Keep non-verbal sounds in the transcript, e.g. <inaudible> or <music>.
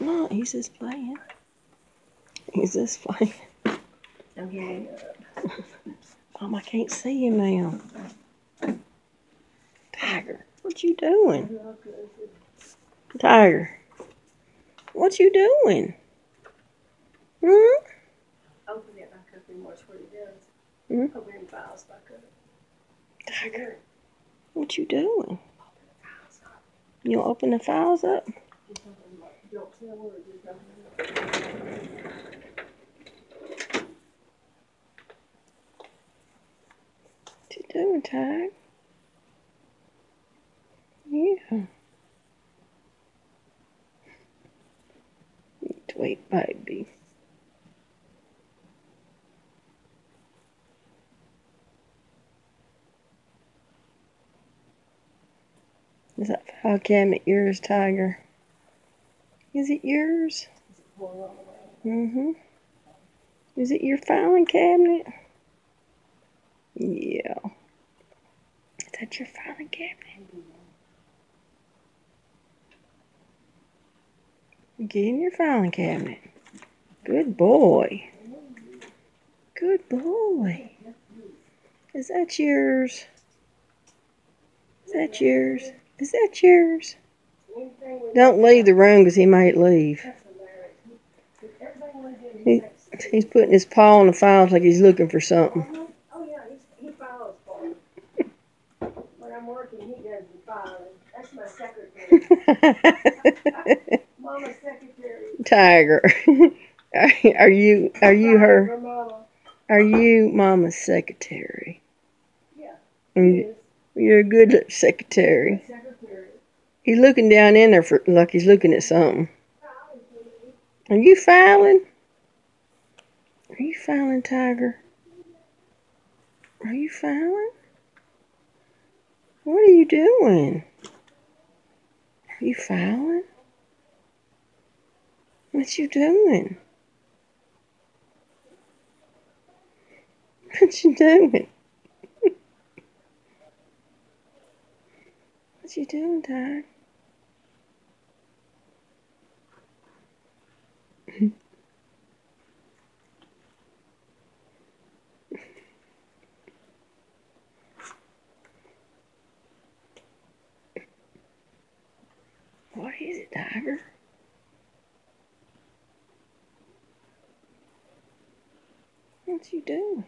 No, he's just playing. He's just playing. Getting up. Mom, I can't see you now. Tiger, what you doing? Tiger, what you doing? Hmm? Open it back up and watch what it does. Mhm. Open them files back up. Tiger, what you doing? Files up. You open the files up? Just open them up. Don't tell her, just open them up. What you doing, Tiger? Yeah. Sweet baby. Is that file cabinet yours, Tiger? Is it yours? Pour it all the way. Mm-hmm. Is it your filing cabinet? Yeah. Is that your filing cabinet? Get in your filing cabinet. Good boy. Good boy. Is that yours? Is that yours? Is that yours? Don't leave the room because he might leave. He- Everything we do, He- he takes. He's putting his paw on the files like he's looking for something. Oh, yeah, he's, he files for me. When I'm working, he does the filing. That's my secretary. <laughs> Mama's secretary. Tiger. <laughs> Are, are you are you her are you mama's secretary? Yeah, And he is. You're a good. Secretary. He's looking down in there for like he's looking at something. Are you filing? Are you filing, Tiger? Are you filing? What are you doing? Are you filing? What you doing? What you doing? <laughs> What you doing, Tiger? It, Tiger? What you doing?